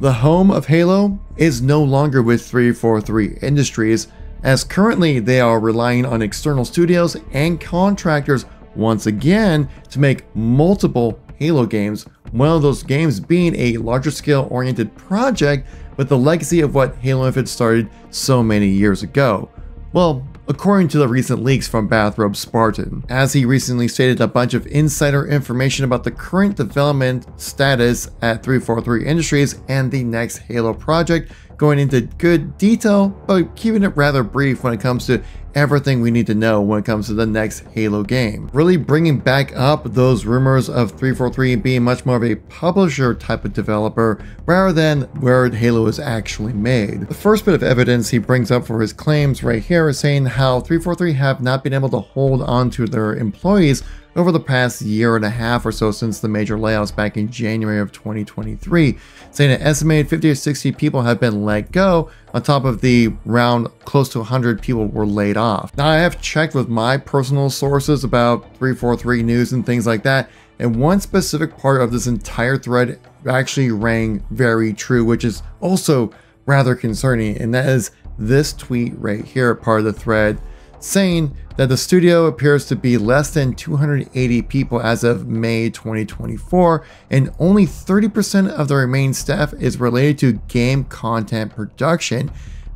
The home of Halo is no longer with 343 Industries, as currently they are relying on external studios and contractors once again to make multiple Halo games, one of those games being a larger scale oriented project with the legacy of what Halo Infinite started so many years ago. Well, according to the recent leaks from Bathrobe Spartan, as he recently stated a bunch of insider information about the current development status at 343 Industries and the next Halo project, going into good detail, but keeping it rather brief when it comes to everything we need to know when it comes to the next Halo game. Really bringing back up those rumors of 343 being much more of a publisher type of developer rather than where Halo is actually made. The first bit of evidence he brings up for his claims right here is saying how 343 have not been able to hold on to their employees over the past year and a half or so since the major layoffs back in January of 2023, saying an estimated 50 or 60 people have been let go, on top of the round close to 100 people were laid off. Now I have checked with my personal sources about 343 news and things like that, and one specific part of this entire thread actually rang very true, which is also rather concerning, and that is this tweet right here, part of the thread, saying that the studio appears to be less than 280 people as of May 2024, and only 30% of the remaining staff is related to game content production,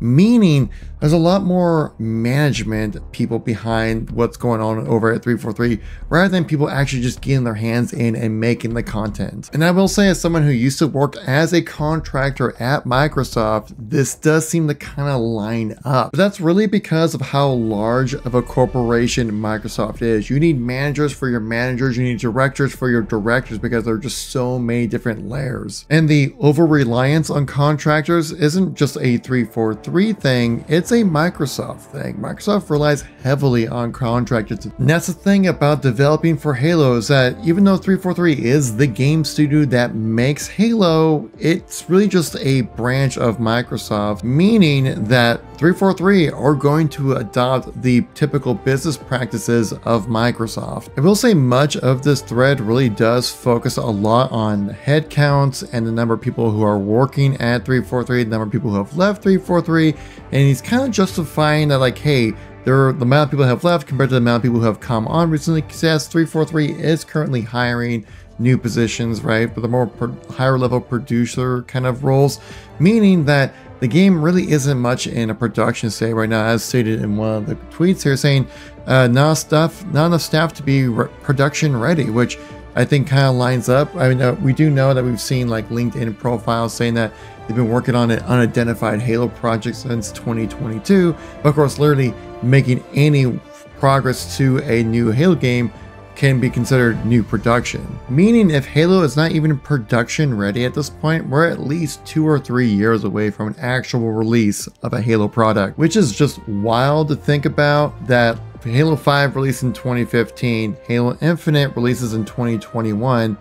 meaning there's a lot more management people behind what's going on over at 343 rather than people actually just getting their hands in and making the content. And I will say as someone who used to work as a contractor at Microsoft, this does seem to kind of line up. But that's really because of how large of a corporation Microsoft is. You need managers for your managers, you need directors for your directors because there are just so many different layers. And the over reliance on contractors isn't just a 343 thing, it's it's a Microsoft thing. Microsoft relies heavily on contractors. And that's the thing about developing for Halo is that even though 343 is the game studio that makes Halo, it's really just a branch of Microsoft, meaning that 343 are going to adopt the typical business practices of Microsoft. I will say much of this thread really does focus a lot on headcounts and the number of people who are working at 343, the number of people who have left 343, and he's kind of justifying that like, hey, there are the amount of people have left compared to the amount of people who have come on recently. Says 343 is currently hiring new positions, right? But the more higher level producer kind of roles, meaning that the game really isn't much in a production state right now, as stated in one of the tweets here, saying uh, not enough stuff, not enough staff to be re production ready, which I think kind of lines up. I mean, uh, we do know that we've seen like LinkedIn profiles saying that they've been working on an unidentified Halo project since 2022. But of course, literally making any progress to a new Halo game can be considered new production. Meaning if Halo is not even production ready at this point, we're at least two or three years away from an actual release of a Halo product, which is just wild to think about that Halo 5 released in 2015, Halo Infinite releases in 2021,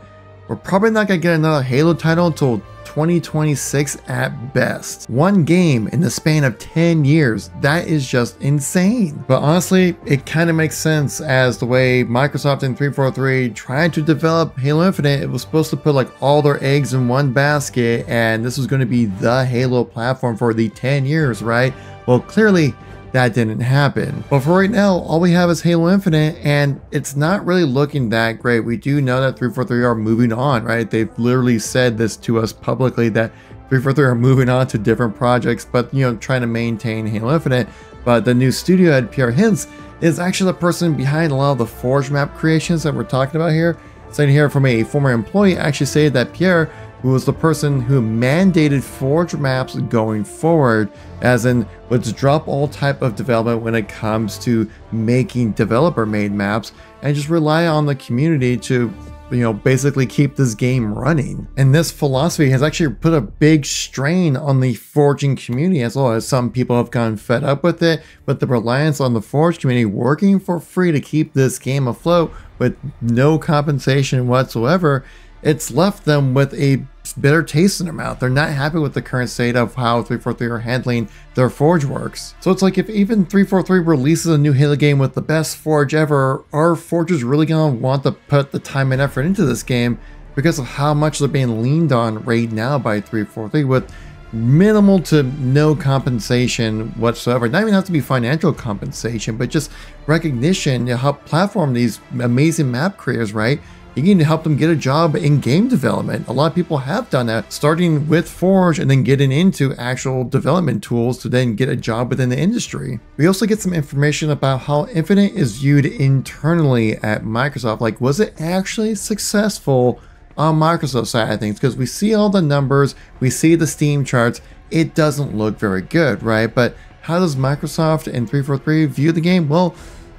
we're probably not going to get another Halo title until 2026 at best. One game in the span of 10 years. That is just insane. But honestly, it kind of makes sense as the way Microsoft and 343 tried to develop Halo Infinite. It was supposed to put like all their eggs in one basket and this was going to be the Halo platform for the 10 years, right? Well, clearly that didn't happen. But for right now, all we have is Halo Infinite, and it's not really looking that great. We do know that 343 are moving on, right? They've literally said this to us publicly that 343 are moving on to different projects, but you know, trying to maintain Halo Infinite. But the new studio head, Pierre Hintz, is actually the person behind a lot of the Forge map creations that we're talking about here. Saying here from a former employee actually said that Pierre who was the person who mandated Forge maps going forward, as in let's drop all type of development when it comes to making developer-made maps and just rely on the community to you know, basically keep this game running. And this philosophy has actually put a big strain on the forging community as well as some people have gotten fed up with it, but the reliance on the Forge community working for free to keep this game afloat with no compensation whatsoever it's left them with a bitter taste in their mouth. They're not happy with the current state of how 343 are handling their Forge works. So it's like if even 343 releases a new Halo game with the best Forge ever, are Forgers really gonna want to put the time and effort into this game because of how much they're being leaned on right now by 343 with minimal to no compensation whatsoever. Not even have to be financial compensation, but just recognition to help platform these amazing map creators, right? You can help them get a job in game development. A lot of people have done that, starting with Forge and then getting into actual development tools to then get a job within the industry. We also get some information about how Infinite is viewed internally at Microsoft. Like, was it actually successful on Microsoft side of things? Because we see all the numbers, we see the Steam charts, it doesn't look very good, right? But how does Microsoft and 343 view the game? Well,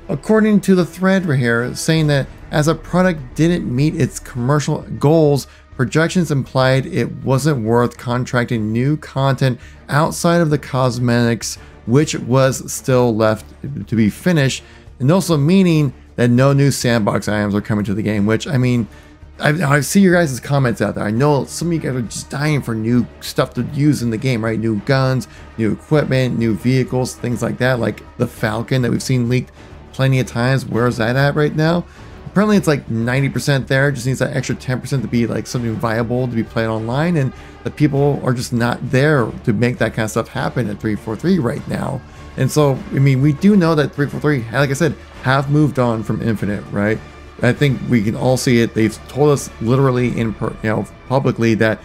according to the thread right here, saying that as a product didn't meet its commercial goals, projections implied it wasn't worth contracting new content outside of the cosmetics, which was still left to be finished, and also meaning that no new sandbox items are coming to the game, which I mean, I, I, see your guys' comments out there. I know some of you guys are just dying for new stuff to use in the game, right? New guns, new equipment, new vehicles, things like that, like the Falcon that we've seen leaked plenty of times. Where's that at right now? Apparently it's like 90% there, just needs that extra 10% to be like something viable to be played online, and the people are just not there to make that kind of stuff happen at 343 right now. And so, I mean, we do know that 343, like I said, have moved on from Infinite, right? I think we can all see it. They've told us literally in, you know, publicly that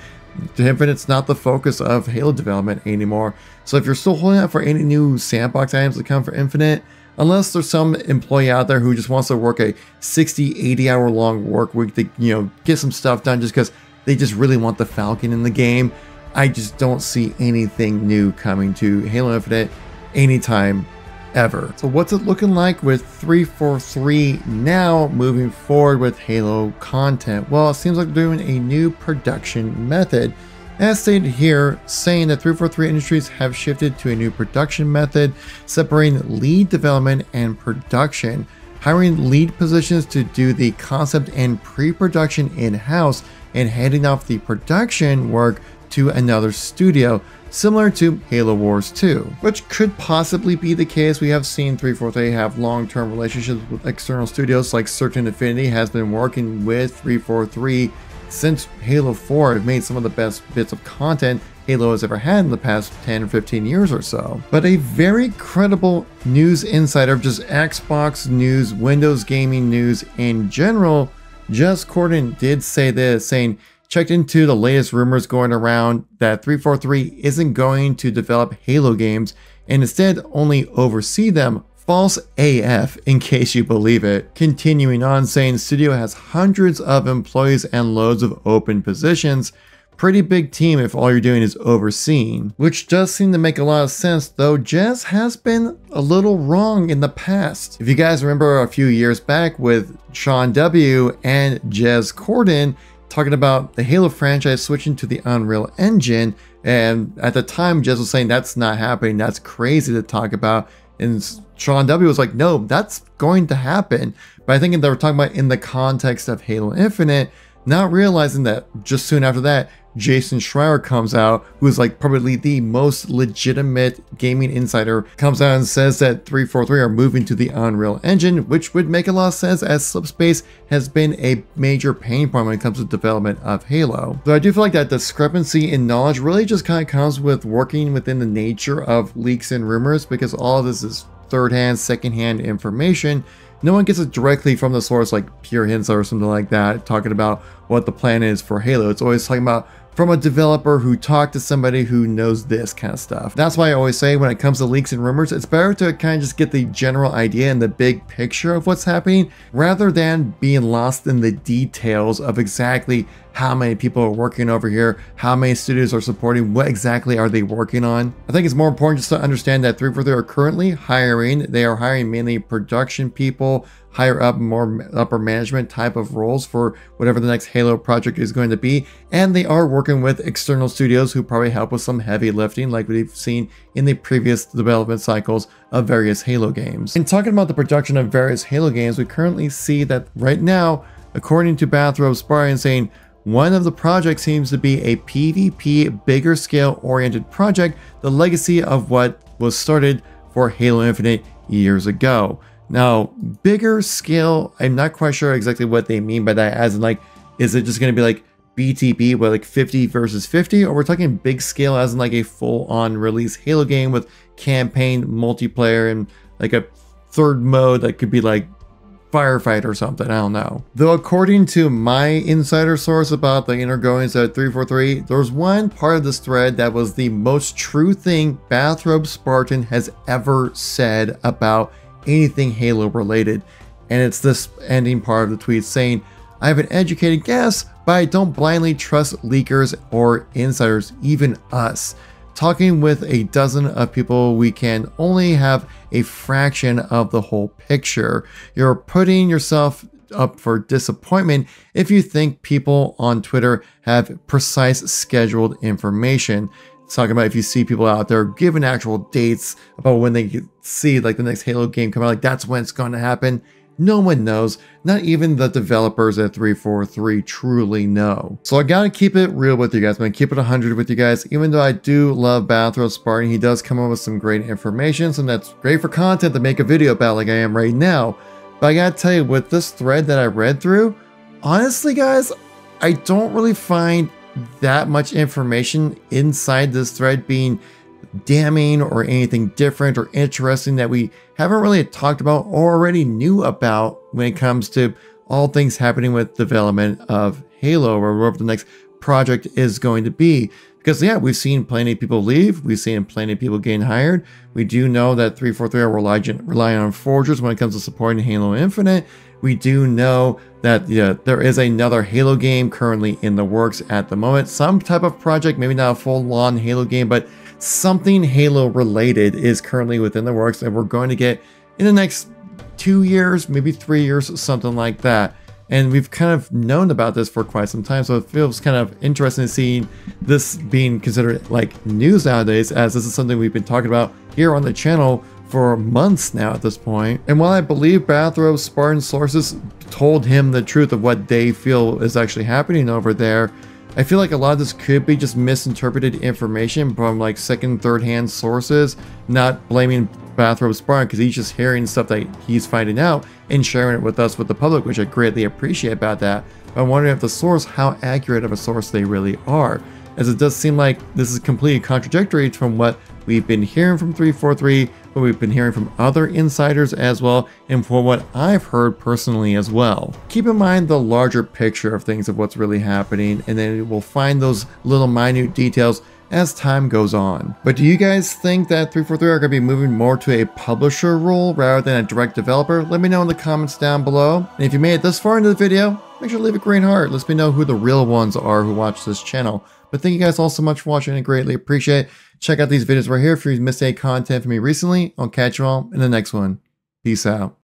Infinite's not the focus of Halo development anymore. So if you're still holding out for any new sandbox items to come for Infinite, unless there's some employee out there who just wants to work a 60 80 hour long work week to you know get some stuff done just because they just really want the falcon in the game. I just don't see anything new coming to halo infinite anytime ever. So what's it looking like with 343 now moving forward with halo content? Well it seems like they're doing a new production method as stated here, saying that 343 Industries have shifted to a new production method, separating lead development and production, hiring lead positions to do the concept and pre-production in-house, and handing off the production work to another studio, similar to Halo Wars 2, which could possibly be the case. We have seen 343 have long-term relationships with external studios like Certain Affinity has been working with 343 since Halo 4 have made some of the best bits of content Halo has ever had in the past 10 or 15 years or so. But a very credible news insider of just Xbox news, Windows gaming news in general, Jez Corden did say this, saying, checked into the latest rumors going around that 343 isn't going to develop Halo games and instead only oversee them False AF, in case you believe it. Continuing on, saying studio has hundreds of employees and loads of open positions. Pretty big team if all you're doing is overseeing, which does seem to make a lot of sense, though Jez has been a little wrong in the past. If you guys remember a few years back with Sean W. and Jez Corden talking about the Halo franchise switching to the Unreal Engine, and at the time Jez was saying that's not happening, that's crazy to talk about, and Sean W was like, no, that's going to happen. But I think they were talking about in the context of Halo Infinite, not realizing that just soon after that, Jason Schreier comes out, who's like probably the most legitimate gaming insider, comes out and says that 343 are moving to the Unreal Engine, which would make a lot of sense as Slipspace has been a major pain point when it comes to development of Halo. So I do feel like that discrepancy in knowledge really just kind of comes with working within the nature of leaks and rumors because all of this is third-hand, second-hand information. No one gets it directly from the source like Pierre Hintz or something like that, talking about what the plan is for Halo. It's always talking about from a developer who talked to somebody who knows this kind of stuff. That's why I always say when it comes to leaks and rumors, it's better to kind of just get the general idea and the big picture of what's happening rather than being lost in the details of exactly how many people are working over here, how many studios are supporting, what exactly are they working on. I think it's more important just to understand that 343 are currently hiring. They are hiring mainly production people, higher up, more upper management type of roles for whatever the next Halo project is going to be. And they are working with external studios who probably help with some heavy lifting like we've seen in the previous development cycles of various Halo games. And talking about the production of various Halo games, we currently see that right now, according to Bathrobe Spartan saying, one of the projects seems to be a PvP bigger scale oriented project, the legacy of what was started for Halo Infinite years ago. Now, bigger scale, I'm not quite sure exactly what they mean by that, as in like Is it just going to be like BTB, with like 50 versus 50, or we're talking big scale as in like a full on release Halo game with campaign, multiplayer, and like a third mode that could be like firefight or something. I don't know. Though according to my insider source about the inner goings at 343, there's one part of this thread that was the most true thing Bathrobe Spartan has ever said about anything Halo related. And it's this ending part of the tweet saying, I have an educated guess, but I don't blindly trust leakers or insiders, even us. Talking with a dozen of people, we can only have a fraction of the whole picture. You're putting yourself up for disappointment if you think people on Twitter have precise scheduled information. Talking about if you see people out there giving actual dates about when they see like the next Halo game come out, like that's when it's going to happen. No one knows, not even the developers at 343 truly know. So I gotta keep it real with you guys, I'm keep it 100 with you guys, even though I do love Bathrobe Spartan, he does come up with some great information, so that's great for content to make a video about like I am right now. But I gotta tell you, with this thread that I read through, honestly guys, I don't really find that much information inside this thread being damning or anything different or interesting that we haven't really talked about or already knew about when it comes to all things happening with development of Halo or whatever the next project is going to be. Because yeah, we've seen plenty of people leave, we've seen plenty of people getting hired. We do know that 343 are relying, on forgers when it comes to supporting Halo Infinite. We do know that yeah, there is another Halo game currently in the works at the moment. Some type of project, maybe not a full-on Halo game, but something Halo related is currently within the works and we're going to get in the next two years, maybe three years, something like that. And we've kind of known about this for quite some time, so it feels kind of interesting seeing this being considered like news nowadays, as this is something we've been talking about here on the channel for months now at this point. And while I believe Bathrobe Spartan sources told him the truth of what they feel is actually happening over there, I feel like a lot of this could be just misinterpreted information from like second, third hand sources, not blaming Bathrobe Spartan because he's just hearing stuff that he's finding out and sharing it with us, with the public, which I greatly appreciate about that. But I'm wondering if the source, how accurate of a source they really are, as it does seem like this is completely contradictory from what we've been hearing from 343, but we've been hearing from other insiders as well, and for what I've heard personally as well. Keep in mind the larger picture of things of what's really happening, and then we'll find those little minute details as time goes on. But do you guys think that 343 are going to be moving more to a publisher role rather than a direct developer? Let me know in the comments down below. And if you made it this far into the video, make sure to leave a green heart. Let us me know who the real ones are who watch this channel. But thank you guys all so much for watching. I greatly appreciate it. Check out these videos right here if you missed any content from me recently. I'll catch you all in the next one. Peace out.